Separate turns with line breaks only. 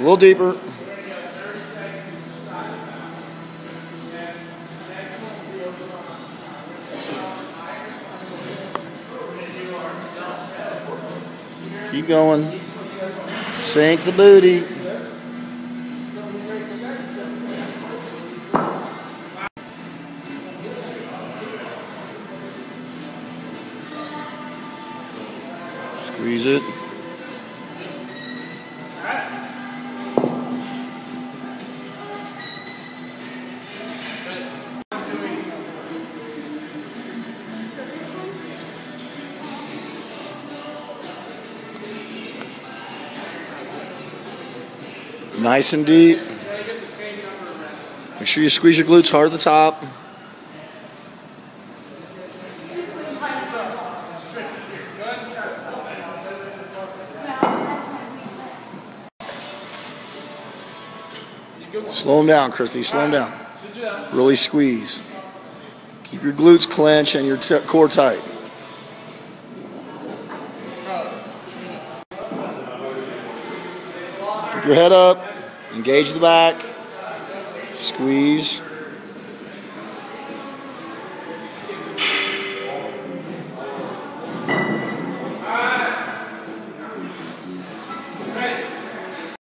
A little deeper. Keep going. Sink the booty. Squeeze it. Nice and deep. Make sure you squeeze your glutes hard at the top. Slow them down, Christy. Slow them down. Really squeeze. Keep your glutes clenched and your core tight. Keep your head up. Engage the back. Squeeze.